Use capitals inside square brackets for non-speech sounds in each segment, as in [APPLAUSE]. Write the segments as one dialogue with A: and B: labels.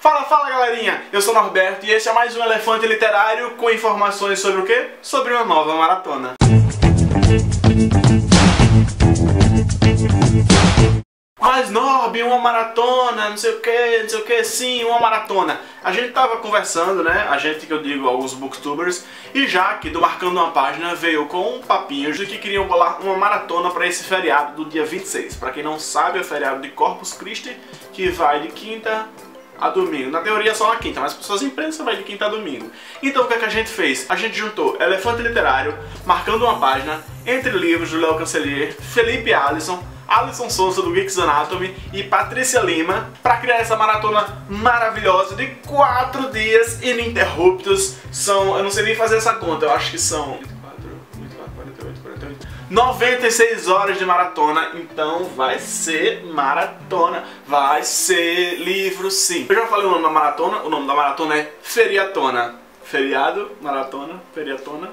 A: Fala, fala galerinha! Eu sou Norberto e esse é mais um Elefante Literário com informações sobre o quê? Sobre uma nova maratona. Mas Norb, uma maratona, não sei o que, não sei o que, sim, uma maratona. A gente tava conversando, né? A gente que eu digo, alguns booktubers, e Jaque, do Marcando uma Página, veio com um papinho de que queriam bolar uma maratona para esse feriado do dia 26. Para quem não sabe, é o feriado de Corpus Christi, que vai de quinta a domingo. Na teoria só na quinta, mas pessoas imprensa vai de quinta a domingo. Então o que, é que a gente fez? A gente juntou Elefante Literário, Marcando uma Página, Entre Livros do Léo Cancelier, Felipe Alisson, Alisson Souza do Geeks Anatomy e Patrícia Lima para criar essa maratona maravilhosa de 4 dias ininterruptos. São, eu não sei nem fazer essa conta, eu acho que são 96 horas de maratona, então vai ser maratona, vai ser livro sim. Eu já falei o nome da maratona, o nome da maratona é Feriatona. Feriado, maratona, feriatona,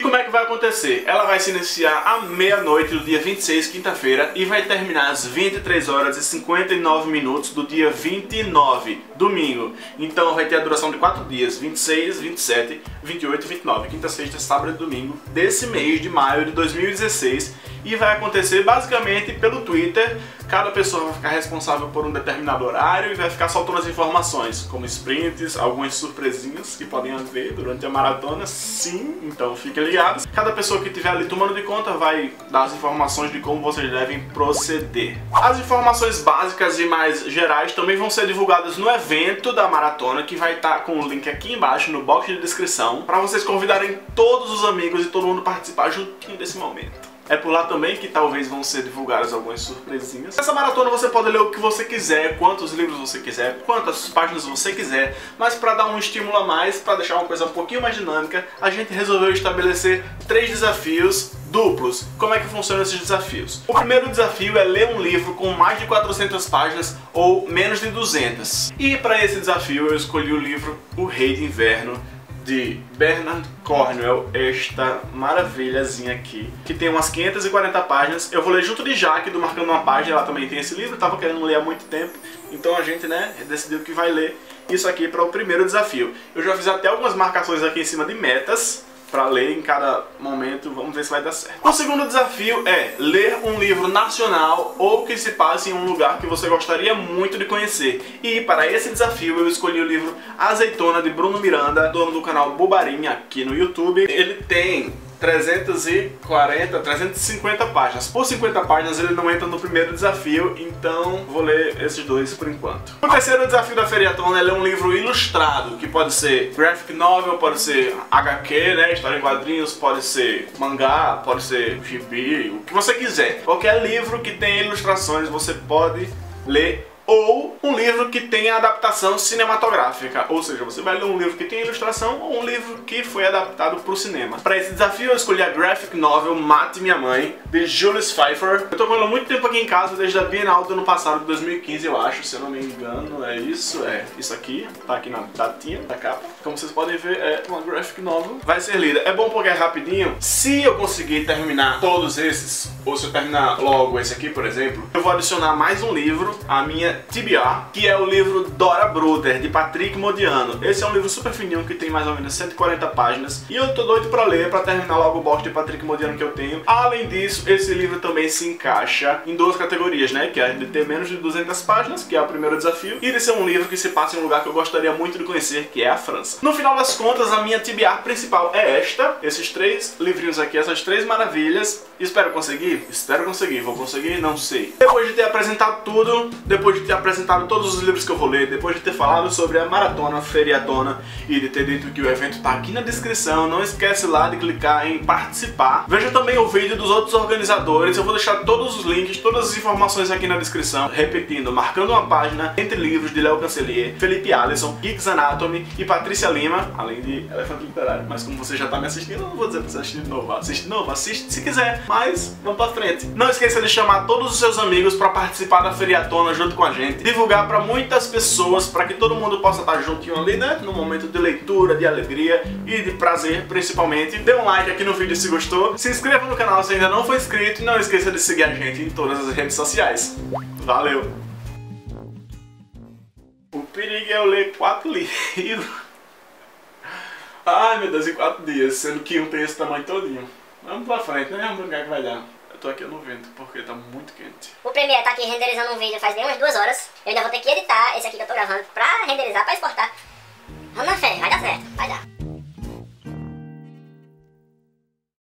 A: e como é que vai acontecer? Ela vai se iniciar à meia-noite do dia 26, quinta-feira, e vai terminar às 23 horas e 59 minutos do dia 29, domingo. Então vai ter a duração de 4 dias, 26, 27, 28 e 29, quinta, sexta, sábado e domingo, desse mês de maio de 2016. E vai acontecer basicamente pelo Twitter, Cada pessoa vai ficar responsável por um determinado horário e vai ficar soltando as informações, como sprints, algumas surpresinhas que podem haver durante a maratona, sim, então fiquem ligados. Cada pessoa que estiver ali tomando de conta vai dar as informações de como vocês devem proceder. As informações básicas e mais gerais também vão ser divulgadas no evento da maratona, que vai estar com o link aqui embaixo no box de descrição, para vocês convidarem todos os amigos e todo mundo participar juntinho desse momento. É por lá também que talvez vão ser divulgadas algumas surpresinhas. Nessa maratona você pode ler o que você quiser, quantos livros você quiser, quantas páginas você quiser, mas para dar um estímulo a mais, para deixar uma coisa um pouquinho mais dinâmica, a gente resolveu estabelecer três desafios duplos. Como é que funcionam esses desafios? O primeiro desafio é ler um livro com mais de 400 páginas ou menos de 200. E para esse desafio eu escolhi o livro O Rei de Inverno de Bernard Cornwell, esta maravilhazinha aqui, que tem umas 540 páginas. Eu vou ler junto de Jaque, do Marcando uma Página, ela também tem esse livro, tava querendo ler há muito tempo, então a gente, né, decidiu que vai ler isso aqui para o primeiro desafio. Eu já fiz até algumas marcações aqui em cima de metas, para ler em cada momento, vamos ver se vai dar certo. O segundo desafio é ler um livro nacional ou que se passe em um lugar que você gostaria muito de conhecer. E para esse desafio eu escolhi o livro Azeitona de Bruno Miranda, dono do canal Bubarinha aqui no YouTube. Ele tem 340, 350 páginas. Por 50 páginas ele não entra no primeiro desafio, então vou ler esses dois por enquanto. O terceiro desafio da Feriatona é um livro ilustrado, que pode ser graphic novel, pode ser HQ, né, história em quadrinhos, pode ser mangá, pode ser gibi, o que você quiser. Qualquer livro que tenha ilustrações você pode ler ou um livro que tenha adaptação cinematográfica, ou seja, você vai ler um livro que tem ilustração ou um livro que foi adaptado para o cinema. Para esse desafio eu escolhi a graphic novel Mate Minha Mãe, de Julius Pfeiffer. Eu tô com ela muito tempo aqui em casa, desde a Bienal do ano passado, de 2015 eu acho, se eu não me engano, é isso, é isso aqui, tá aqui na datinha da capa. Como vocês podem ver, é uma graphic novel. Vai ser lida. É bom porque é rapidinho. Se eu conseguir terminar todos esses, ou se eu terminar logo esse aqui, por exemplo, eu vou adicionar mais um livro à minha TBR, que é o livro Dora Bruder, de Patrick Modiano. Esse é um livro super fininho que tem mais ou menos 140 páginas e eu tô doido pra ler, pra terminar logo o box de Patrick Modiano que eu tenho. Além disso, esse livro também se encaixa em duas categorias, né? Que é de ter menos de 200 páginas, que é o primeiro desafio, e de ser um livro que se passa em um lugar que eu gostaria muito de conhecer, que é a França. No final das contas, a minha TBR principal é esta, esses três livrinhos aqui, essas três maravilhas. Espero conseguir? Espero conseguir. Vou conseguir? Não sei. Depois de ter apresentado tudo, depois de ter apresentado todos os livros que eu vou ler, depois de ter falado sobre a maratona, feriatona e de ter dito que o evento está aqui na descrição, não esquece lá de clicar em participar. Veja também o vídeo dos outros organizadores, eu vou deixar todos os links, todas as informações aqui na descrição. Repetindo, marcando uma página entre livros de Léo Cancelier, Felipe Alisson, Geeks Anatomy e Patrícia Lima, além de Elefante Literário. Mas como você já está me assistindo, eu não vou dizer para você assistir de novo. Assiste de novo, assiste se quiser, mas vamos pra frente. Não esqueça de chamar todos os seus amigos para participar da feriatona junto com a gente divulgar para muitas pessoas, para que todo mundo possa estar juntinho ali, né? No momento de leitura, de alegria e de prazer, principalmente. Dê um like aqui no vídeo se gostou, se inscreva no canal se ainda não for inscrito e não esqueça de seguir a gente em todas as redes sociais. Valeu! perigo é eu ler quatro [LAUGHS] livros. Ai meu Deus, em quatro dias, sendo que um tem esse tamanho todinho. Vamos pra frente, né? Vamos ver o que é que vai dar. Eu tô aqui no vento porque tá muito quente.
B: O Premiere tá aqui renderizando um vídeo faz bem umas duas horas. Eu ainda vou ter que editar esse aqui que eu tô gravando pra renderizar, pra exportar. Vamos na fé, vai dar